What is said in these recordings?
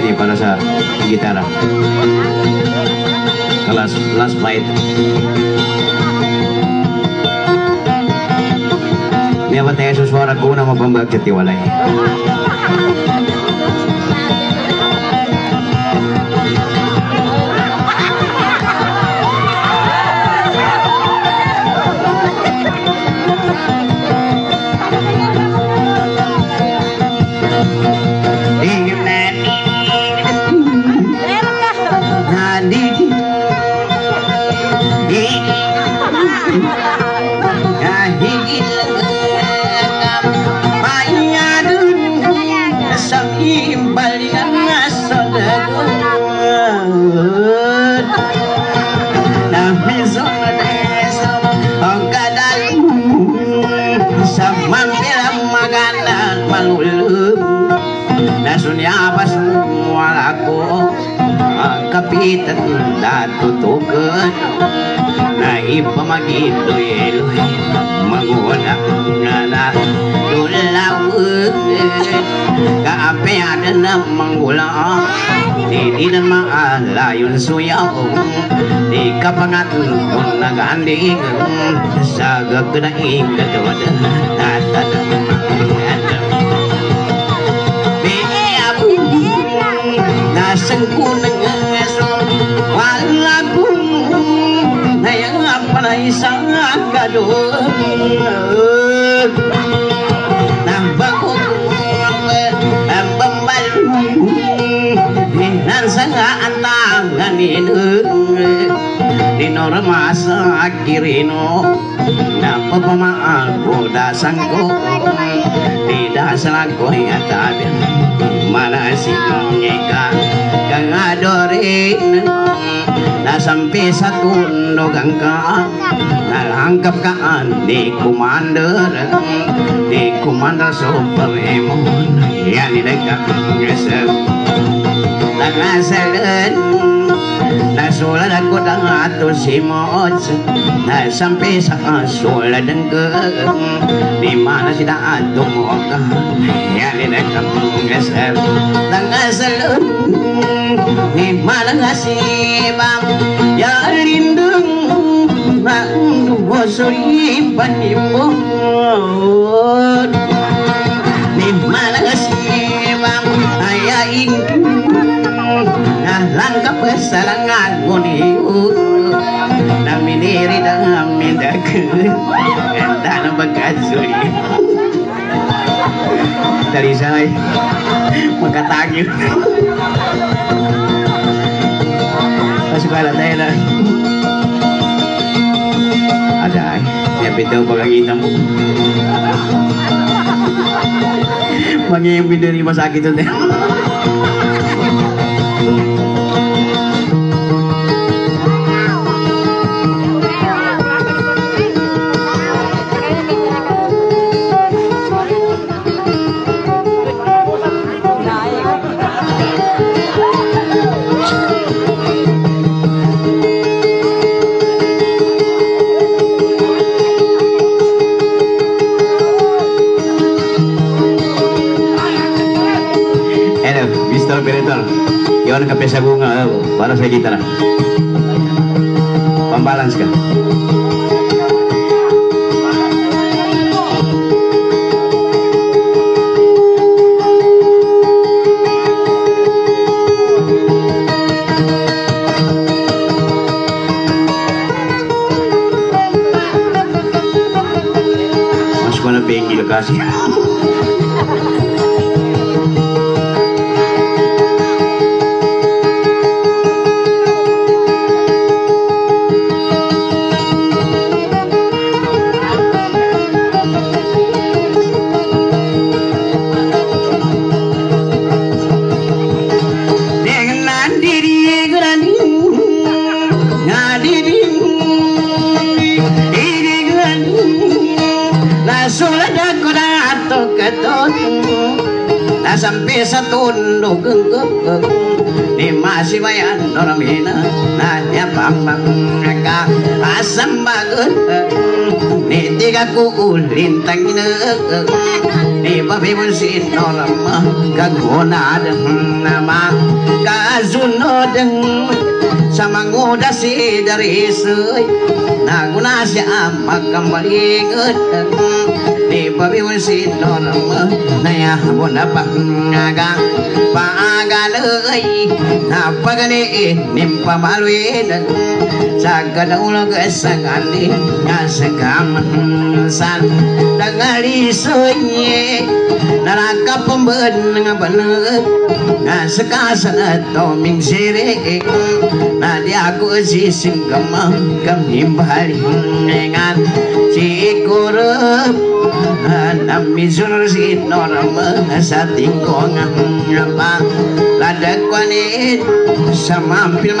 ini para sa gitara. Kelas last fight. Niya ba tayo susuara ko na mapambagkat na ipamagido eloy manguna na tulawag kaape ada na manggula di na maalayon suyaw di kapangat kung naganding sa gagdaing gadod Nasangkunang aso apa isang gadon Nambago Ang pembalu Nansang antangan ini Di norma sa kirino Napapamaal ko dasang ko Di dasang ko yung tabi Manasing ka Kang adorin Nasampi sa tundog ang ka Nalangkap ka di commander Di commander Superemon Yan inagkak ngasal Nangasalan Nasulat ako ng ato si Mots Nasampi sa sulat ng gang Di mana si ato mo ka Yan inagkak ngasal Nangasalan Di mana nga si Bang Ya lindung Nang dumosuri panimot Di entah na bagkasuri dari saya makatagyo masuk ala tayo na ada ay ya bitaw pagkakita mo Mangyayang video ni masakit doon Gimana ka pesa bunga eh, para sa gitara? Pambalance. Dato ketot Nasampai satu tunduk genggep Di masih bayan normina Nanya pambang Eka asam bagut Niti aku lintang ni babi mo si norma kaguna nama kazunod sa manguda si dari soy naguna siya mo si norma naya mo na pangagang pagalay napagani nimpamalwin sa kadaulag sa gali nga sa kamansan dangali sunyi naraka pemben nga banget nga sa kasan at toming siri na di ako si singkamang kamimbalingan si kurup misun Sinnormati sama film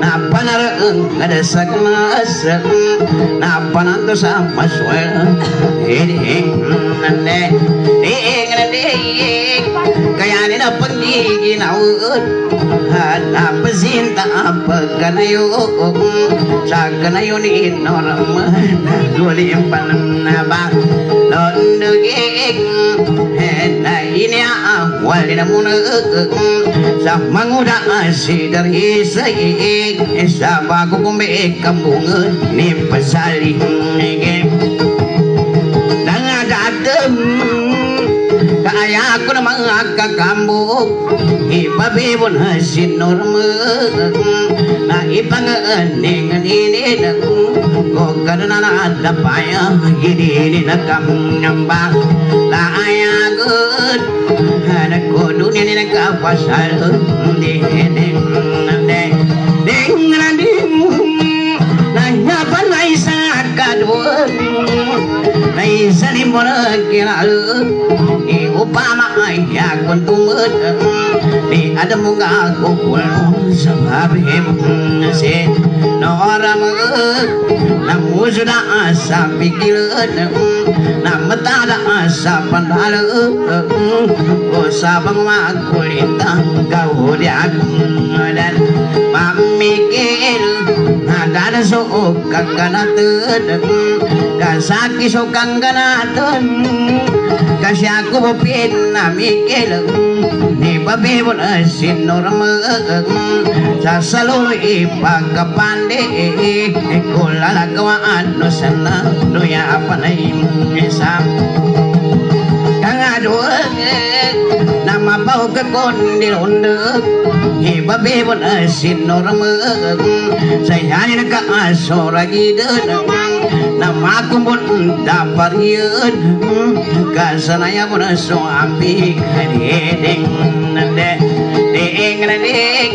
napanara kadasak masak napananto sa maswel hiling nande ing nande kaya ni na pangiginawan napasinta pagkanayo sa kanayo ni norma dulimpan na ba londogig henay ini awal na muna Sa manguda si dari sa iig Sa bago kumbiik kambungan Ni pasaling Nangadatem kaya ako na mga kakambok Ipabibon na sinorma Na ipanganing inid Ko ka na nadapaya Ginini na kamnyamba Laayagot Nagkudo niya ni nagkapasal Ding ding ding Ding ding Nanyapan na isa kadwa na isa di mo na kinalo Ni upama ay yakon tumod Ni sabang magkulita Gawuli akong dan so sukuk kangganaten kasaki sok kangganaten kasih aku pin namikel ni babe bon asin norma sasaluri pagapande ikulalakwa anu sana nu ya apa nai mesam Kang aduh Nama bau ke kondil unduk Iba bebon asin norma Saya ni nak asora gidan Nama aku pun dapat yun Kasana ya pun so ambi Kadiding nande Ding ding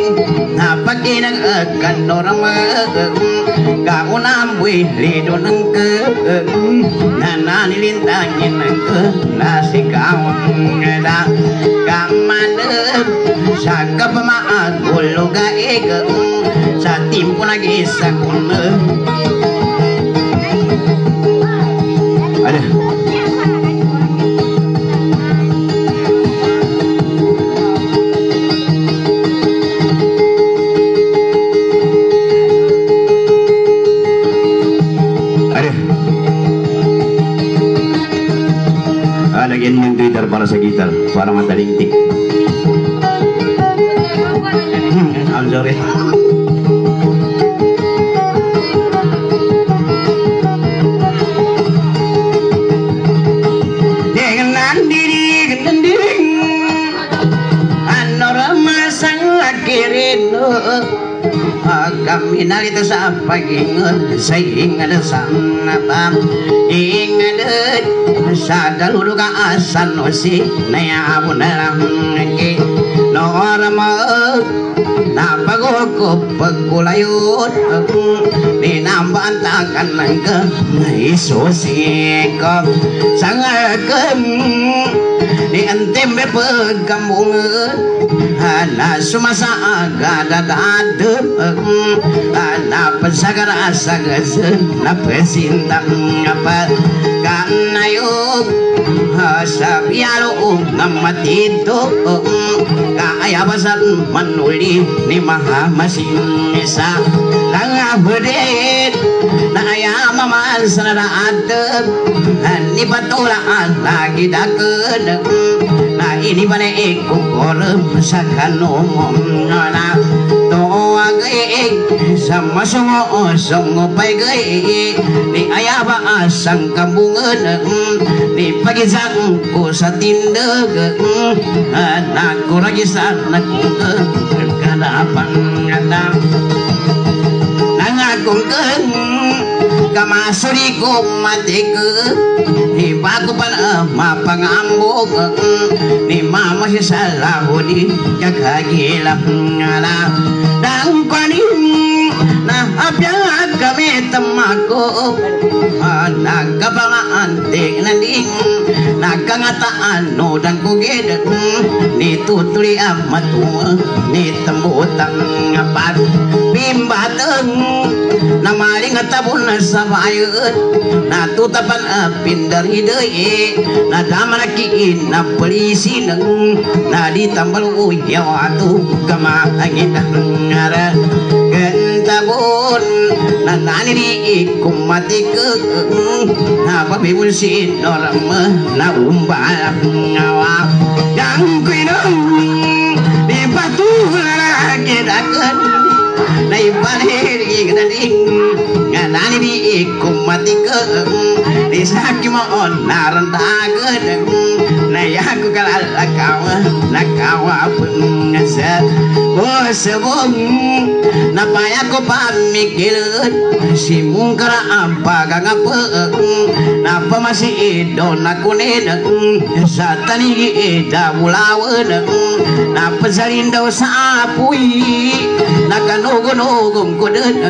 inang akan orang kamu nambuih lido nengke nanani lintang inengke nasi kamu ngedang kamane saka pemaat bulu gaege satimpu lagi sakone aduh. Hmm, kami narita sa paging sa ingat sa nabang ingat sa dalulu ka asan o si na yabu na lang noora ma napagoko pagkulayot di nambantakan lang ke na iso si ikaw sangat di antembe pagkambungan ana sumasa aga dadadem ana pesagara sagasen na pesintang apa kanayog sa biyalo ngamatito kaya basan ni na lagi daken na ini bane ikut kolem sakano na to agay sama songo songo pay gay ni aya ba asang kambungan ni pagisang ko sa tindag anak ko lagi sa nagkadapan nga nangakong keng kamasuri ko matik ni bago pa na mapangambog ni mama si salaho di kakagilang na dang kwanim na abiyag kami tamako nagkabangaan ting nanding nagkangataan no dan kugid ni tutuli ang matua ni tambutang apat bimbateng na maling atabon na sa bayot na tutapan apin dari day na dama na kiin na polisi ng na di tambal uyaw ato kamangin ang ngara kentabon na nani di ikumatik na pabibul si noram na umbal ngawa yang kinong di patulah kidakan na ipaniri gading nga nani di ikumatik di sakit mo on narandagan na yaku kalalakawa nakawa pun sa bosebong napaya ko pamikil si mungkara apa apa napa masih ido nakunin sa tanigi ida bulawan napa sarindo sa apui nakanugunugong ko din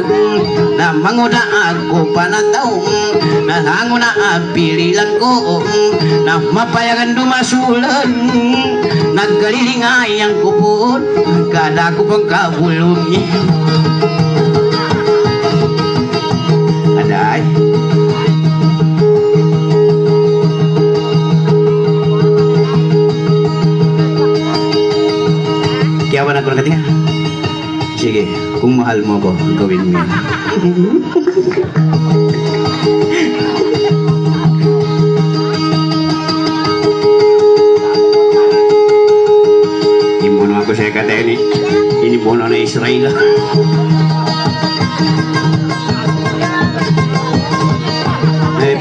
na manguda ako panataw na hango na apililan ko. Na mapayagan dumasulan. Nagkalilingay ang kupot kada ko pang kabulong aday. Kaya ba na ko nakatinga sige kung mahal mo ko gawin mo yan ako sa na Israel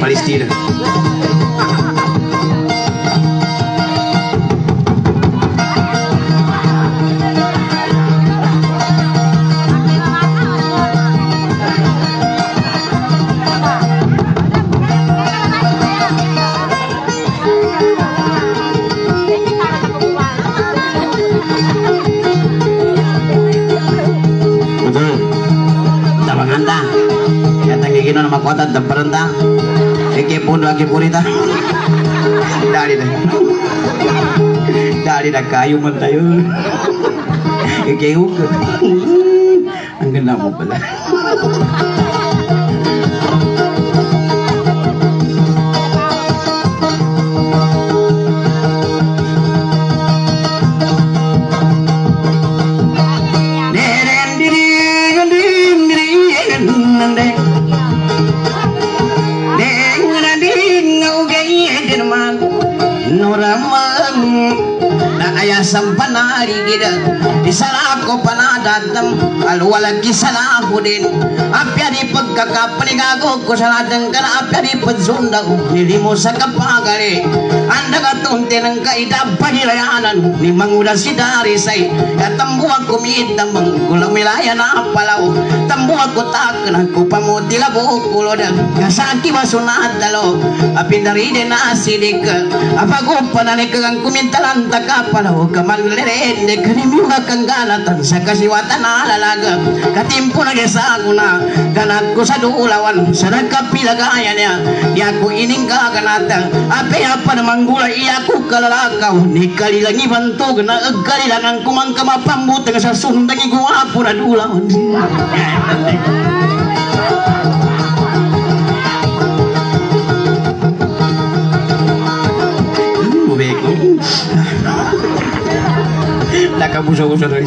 Palestina nama kota tempat enta Eke pundo ake purita dari dah. Dari dah kayu mentayu Eke uke ang ganda Di sarap ako panadatam alwalagi salahudin apya di pagkakapanigago ko sa ladang ka na apya di pagsunda nili mo sa kapagari anda ka tunti ng kaida panirayanan ni manguda si darisay katambuang kumita manggulang milaya na palaw tambuang ko takna ko pamuti labo kulod kasaki masunad dalo. Apindari din na na ni kang kumintalan takapalaw kaman lerende kanimiwa kang ganatan sa kasiwatan na lalaga katimpo na gesa ko na ganat ko sa duulawan sa nagkapilagaya niya ya ko ining kaganata ape apa namang gula iya ko kalalakaw ni kalilang ibantog na agkalilang ang kumang kamapambutang sa sundang iguwapo na dulawan Beko. Nakabuso-buso na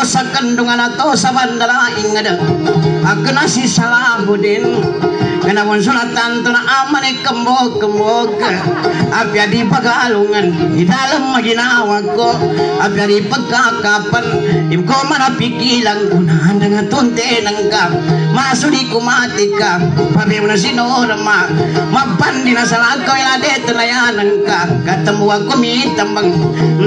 mga to sa kandungan ato sa bandalaing ada agna si salahudin Kanawon sulatan to na aman ay kambog kambog Apya di pagalungan Di dalam maginawa ko Apya di pagkakapan Im ko manapikilang Unahan nga tunte ng ka Masuli kumati ka Pabi na sinorama Mapandi na sa lagaw Iladeto na yan ka Katamuwa kumitambang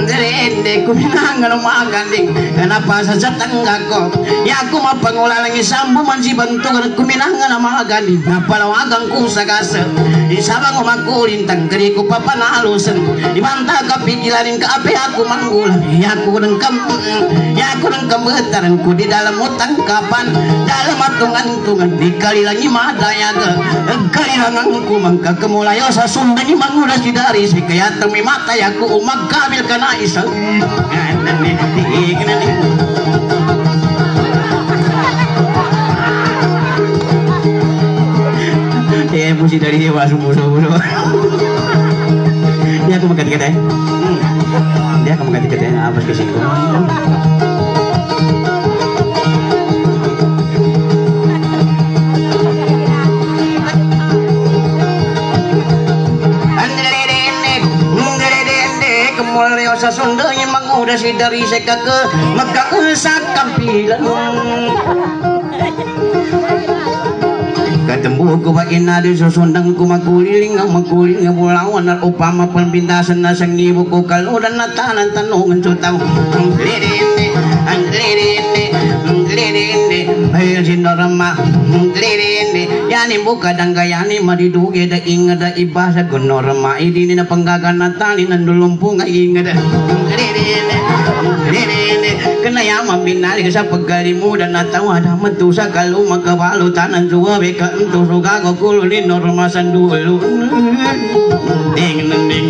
Derende kuminangan umagaling Kanapasa sa tangga ko Ya ako mapangulalang isang buman si bantungan Kuminangan ang mga galing palawagang ko sa gasa Isabang umakulintang kari ko papanalusan Ibanta ka pikilanin ka api ako manggulang Yako ng kam Yako ng kamataran ko di dalam utang kapan. Dalam atungan-tungan di kalilang imadayaga Kalilang ang kumangka kemulayo sa sundan ni mangulas di dari. Si kaya tumi mata yako umagkabil ka na isang Ganang emosi dari hewan sumur-sumur dia aku mengganti kata hmm. dia aku mengganti kata apa ke situ mangudah si dari seka ke magkausak kampilan Katembu ko ba inali susundang ko maguliling ang maguling nga bulawan at upama pambintasan na sang ibo ko kaluran na tanan tanungan sutaw ang lirindi ang lirindi ang lirindi ay sinorama ang yani buka dang gayani mariduge da inga da ibasa ko norma idi ni na panggaganatani ng dulumpo nga inga da ang lirindi ang lirindi kaya mambinali sa pagkalimutan na tawa damat to sa kalumang kabalo tanan suwabe ka ento suga ko kululin normasan dulu ding ding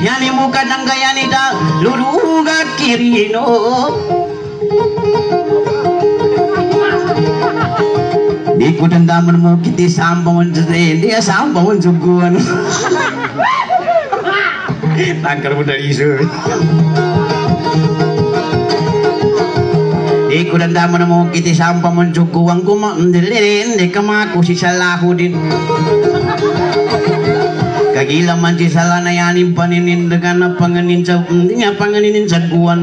yani muka nangga yani da luluga kirino Di ko dandaman mo kiti sambang sa dia sambang suguan Tangkar mo dari isu. Iku dan dama na mo kiti sampa mo cukuwang kuma ndilirin di kamaku si salahu din. Kagila man si salah na yanin paninin dengan panganin nga panganinin sa kuwan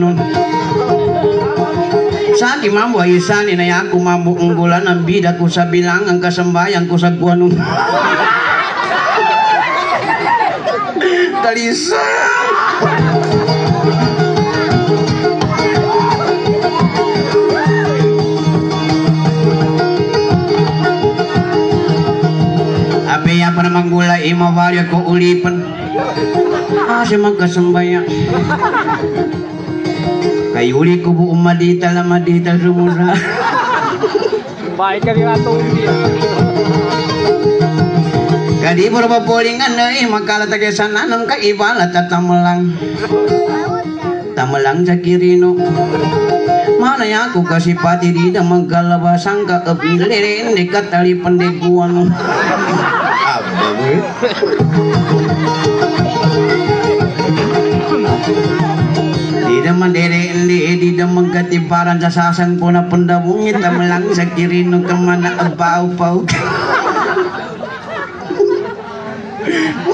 nun. Sa akin mambo ay isani na yaku mambo unggulan ang bida ko sa bilang ang kasambayan ko sa kuwan nun. Dalisa. Api apa namang gulay imawari ko ulipan. Ah, si magkasambaya. Kay uli ko bu umadita la madita sumura. Baik kali atong dia. Kadi berapa polingan euy makala tagesan nanon ka ibala tatamelang. Tamelang sa kirino. Mana ya aku kasih pati di ka eblirin di katali pendekuan. Apa gue? Di damang dere di katibaran sa sasang puna pendabungin tamelang sa kirino ke mana abau-bau.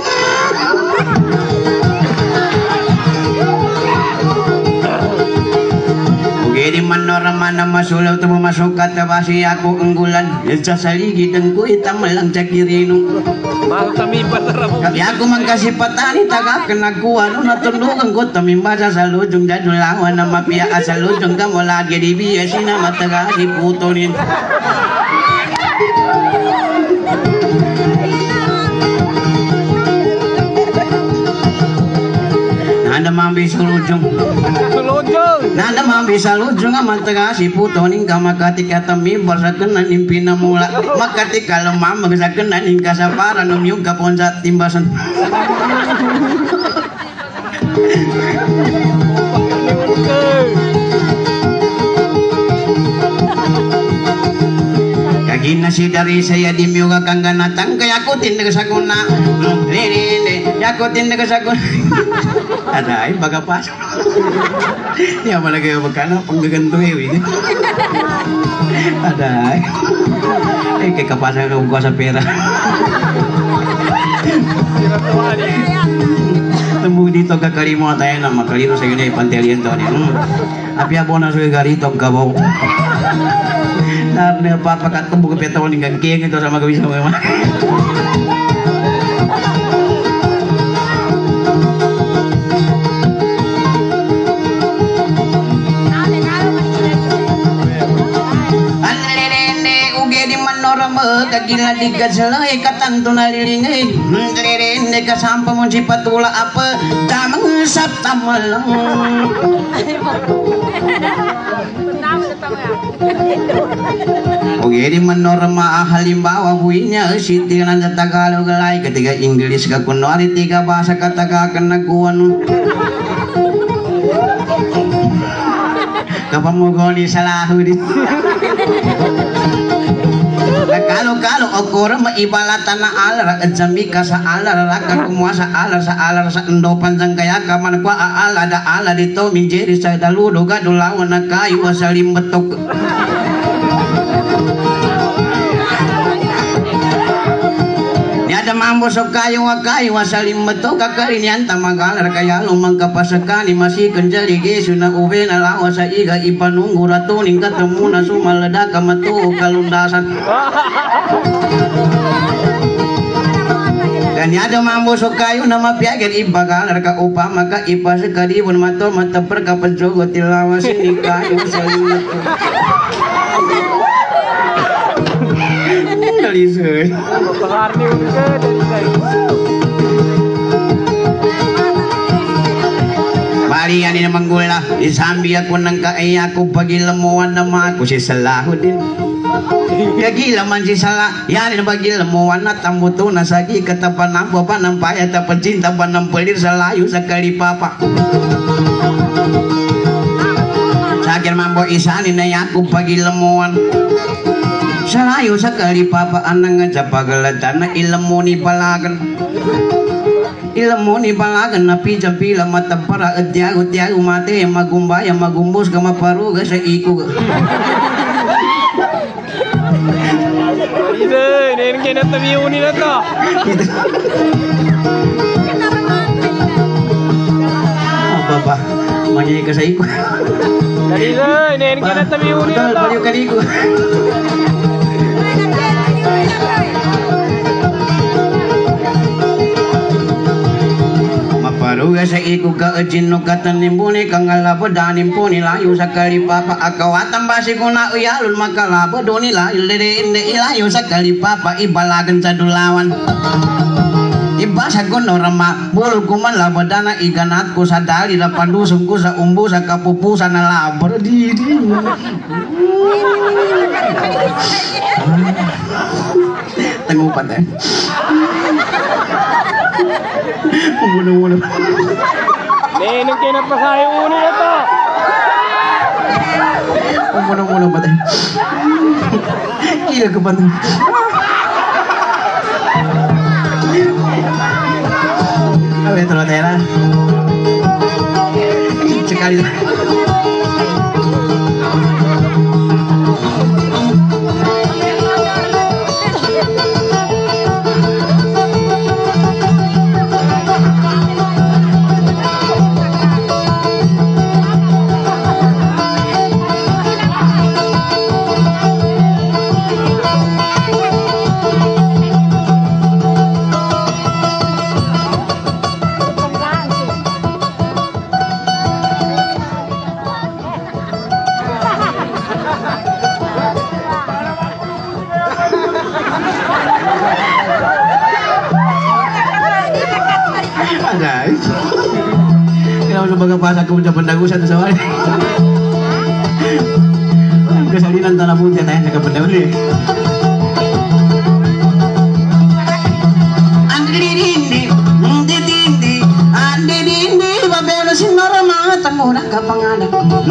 Ugedi manorama na masulaw tu masuk kata basi aku unggulan Sa saligid ang kuita malang cakirino Mahal kami patara mo. Kami aku mangkasih patani taga kena kuano na tundukan ko tamimasa sa lujong dadulawan na mapia sa lujong kamo lagi di biya sinama taga di puto nin Nanda mambi sa lujong Sulojong. Nanda mambi sa lujong nga mataga si puto ning kamakati katami barsa kena nimpi na mula. Makati kalama magsa kena ning kasapara nung yung kapon sa timbasan. Kagina si dari saya di miuga kang ganatang kaya aku tindag sa kuna Rini ya aku tindag sa kuna Ada ay baga pas. Ya malah kayo magkana panggaganto eh ini Ada ay Eh kay kapasan ka ko sa pera Sira tuwan eh. Tembung dito kakalimo tayo na makalino sa yun ay pantelian to ni hmm. Api abo na suy garito gabaw Na na papakat tumbo ka petaw ning gangking ito sa magawisa mo Anlelende uge di manorama kagila di kasampa mo si patula apa damang sap tamalang Uge di manorama halimbawa buinya sitiran Tagalog alay ketiga English ka kunwari tiga bahasa katagakan naguan Kapamugoni sa laho di Kalo-kalo okora maibalatan na alar at sami ka sa alar raka kumuha sa alar sa alar sa endopan sang kaya ka man kwa aala da ala dito minjeri sa daludo ga dulawan na kayo sa limbatok mambo so kayo wa kayo wa sa limbatok kakarinian tamagalar kaya lumang kapasakani masih kenjali gesu na uwe na lawa sa iga ipanunggu ratuning ketemu na sumalada kamatu kalundasan. Dan ada mambo so kayo na mapiagin ibagalar ka upama ka ipa sa karibon mato matapar ka pajogo tilawa sini kayo sa limbatok Dalisay Pakarni mo ka. Dali Bali yan na manggula Isambi ako ng kaaya ko Pagilamuan naman ako si Salaho din Kagila man si Sala Yan na pagilamuan na Tambuto na sagi Katapan na pa ng payat Tapan cinta pa ng pelir Sa layo sa kalipapa Sa akin mambo isanin na yakong pagilamuan Sa layo sa kalipapa Anang nga sa pagalatan Na ilamuni palagan Ilmu ni balagan na pija pila mata para adyago adyago mate magumbaya magumbos ka maparuga sa iko Dali Nen kaya natamiuni na to. apa ba mangyay ka sa iko Dali Nen kaya natamiuni na Betul, to. payo ka iko Maparuga sa iko ka ajin no katanim puni kang alabo danim puni layo sa kalipapa akawatan basi ko na uyalun makalabo doni layo lere inde ilayo sa kalipapa ibalagan sa dulawan Ibasa ko no rama bul kuman la badana iganat ko sa dali la pandusong ko sa umbu sa kapupusan na labar di di. Tangupan eh. Muna-muna. Ninong kinapasayo uni na to. Muna-muna ba tayo? Kila ka ba na? A ver, trotera.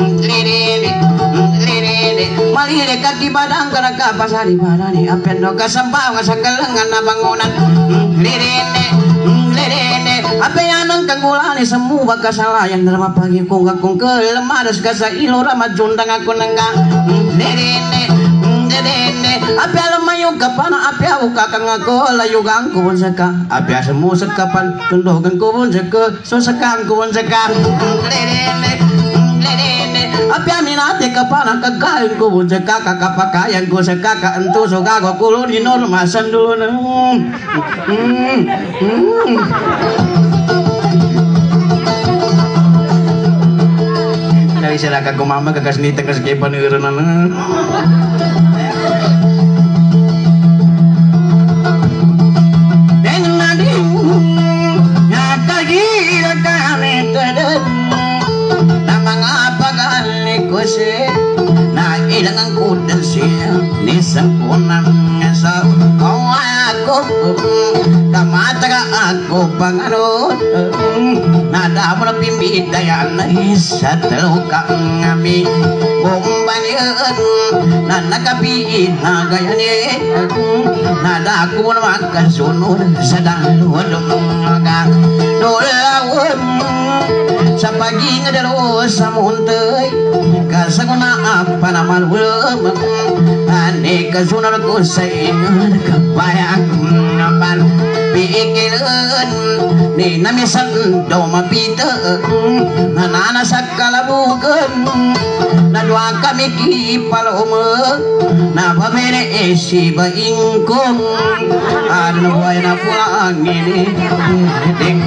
Pangalan. Andidindi, andidindi, malili ka kibadang ka nagkapasari barani, apendo ka sa bawa sa galangan na bangunan. Andidindi, andidindi, apayanang kagulani sa muwa kasalayan na mapagi kong akong kalamaras ka sa ilo ramajundang ako nang nga. Andidindi, Dedene, apya lamayo ka pa na apya uka ka nga ko layugang ko sa ka apya sa mo sa kapan tundogan ko sa ka so sa kang ko sa ka dedene dedene apya minate ka pa na kagayon ko sa ka kakapakayan ko sa ka kaanto so gago kulo ni norma sandulo na Mm, mm. Kali sila ka kumama kagasnita kas kay panira na na. na ilang ang kudan siya ni sampunan sa ako kamataga ako pangano nada mo na pimitayan na isa talukang ngami bumbanyan na nakapiin na gayanin nada ako na magkasunod sa dalawang mga nulawang sa paging sa muntay kasaguna apa nama ulum ane kasunal ko sa inyo kabayang naman pikilan ni namisan daw mapita nanana sa kalabugan nadwa kami kipaloma na pamere esi baingkong ano buhay na pulang ini ding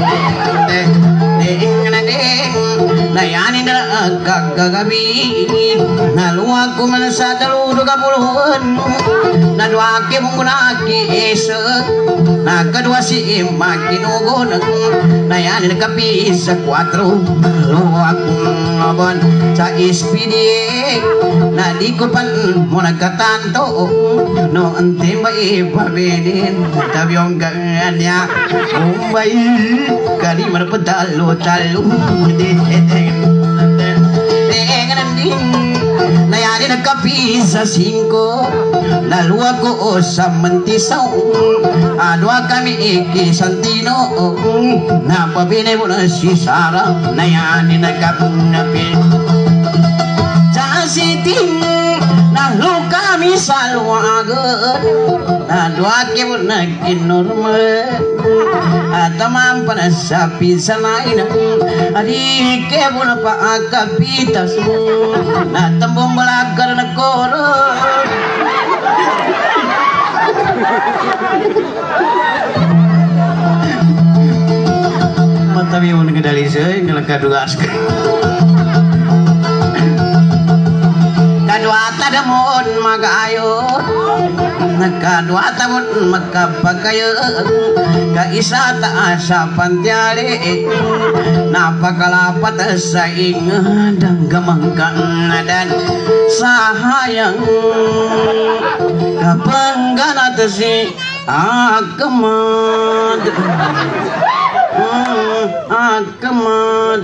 ding ding ding layani na kagagabi naluwag ko man sa daludo kapuluhan nadwaki mong munaki isa nakadwa si ima kinugon layani na kapi sa 4 naluwag ngabon sa ispidi na di ko pan mo nagkatanto no ante ba ipabilin tabyong ganya umbay kali marapatalo talo Nayari nagkapi sa singko Laluwa ko sa mantisaw Adwa kami iki santino Napabine mo na si Sara Nayari nagkapi Sa siting Nahlo kami sa luwagan Adwa kami nagkinorma At tamang panasapi sa lain Adi kebo na pa akapitas Natambong balagar na koro Matabi mo nagdali siya, ngalakadugas ka. Kadwa tadamon magayon Kadua tahun makapagayang Kaisa taasa pantyari Napakalapat sa ingadang gamangkan dan sahayang. Kapangganat si Akamad Hmm, Akamad